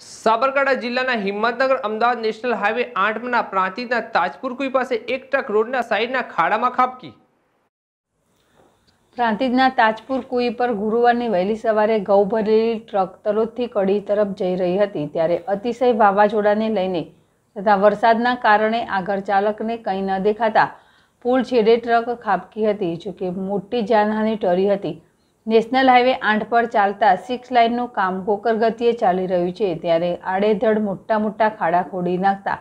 સાબરકાંઠા જિલ્લાના Himmatnagar Ahmedabad national highway આઠના પ્રાંતિજના તાજપુર કુઈ પાસે એક ટ્રક રોડના સાઈડના ખાડામાં ખાબકી. પ્રાંતિજના તાજપુર કુઈ પર ગુરુવારની વહેલી સવારે ઘઉં ભરેલી ટ્રક તલોદથી કડી તરફ જઈ રહી હતી, ત્યારે અતિશય વાવાઝોડાને લઈને તથા વરસાદના કારણે આગળ ચાલકને કંઈ ન દેખાતા પુલ છેડે ટ્રક ખાબકી હતી, જોકે મોટી જાનહાની ટળી હતી. નેશનલ હાઈવે આઠ પર ચાલતા સિક્સ લાઇનનું કામ ગોકર ગતિએ ચાલી રહ્યું છે ત્યારે આડેધડ મોટા મોટા ખાડા ખોડી નાખતા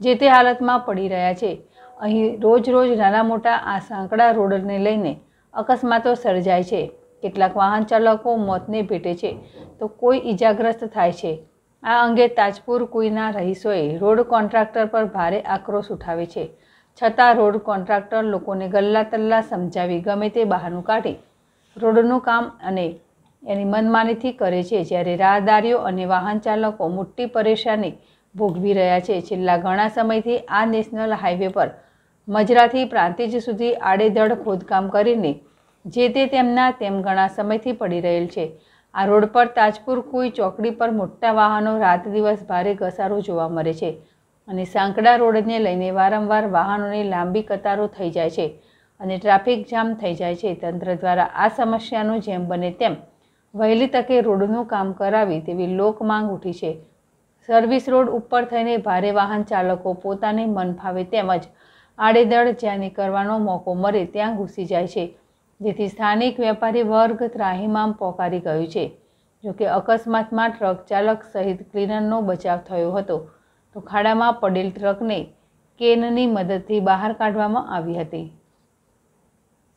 જે તે હાલતમાં પડી રહ્યા છે. અહીં રોજ રોજ નાના મોટા આ સાંકડા રોડને લઈને અકસ્માતો સર્જાય છે. કેટલાક વાહન ચાલકો મોતને ભેટે છે. તો કોઈ ઈજાગ્રસ્ત થાય છે. આ અંગે તાજપુર કુઈના રહીશોએ રોડ કોન્ટ્રાક્ટર પર ભારે આક્રોશ ઉઠાવે છે. છતાં રોડ કોન્ટ્રાક્ટર લોકોને ગલ્લા તલ્લા સમજાવી ગમે તે બહાનું કાઢી. રોડનું કામ અને એની મનમાનીથી કરે છે. જ્યારે રાહદારીઓ અને વાહન ચાલકો મોટી પરેશાની ભોગવી રહ્યા છે. છેલ્લા ઘણા સમયથી આ નેશનલ હાઈવે પર મજરાથી પ્રાંતિજ સુધી આડેધડ ખોદકામ કરીને જે તે તેમના તેમ ઘણા સમયથી પડી રહેલ છે. આ રોડ પર તાજપુર કુઈ ચોકડી પર મોટા વાહનો રાત દિવસ ભારે ઘસારો જોવા મળે છે અને સાંકડા રોડને લઈને વારંવાર વાહનોની લાંબી કતારો થઈ જાય છે. અને ટ્રાફિક જામ થઈ જાય છે, તંત્ર દ્વારા આ સમસ્યાનું જેમ બને તેમ વહેલી તકે રોડનું કામ કરાવી તેવી લોક માંગ ઉઠી છે. સર્વિસ રોડ ઉપર થઈને ભારે વાહન ચાલકો પોતાને મનફાવે તેમજ આડેદળ જ્યાં નીકળવાનો મોકો મળે ત્યાં ઘૂસી જાય છે. જેથી સ્થાનિક વેપારી વર્ગ ત્રાહિમામ પોકારી ગયું છે. જોકે અકસ્માતમાં ટ્રક ચાલક સહિત ક્લીનરનો બચાવ થયો હતો. તો ખાડામાં પડેલ ટ્રકને કેનની મદદથી બહાર કાઢવામાં આવી હતી.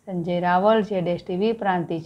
સંજય રાવલ જેડેશ ટીવી પ્રાંતિજ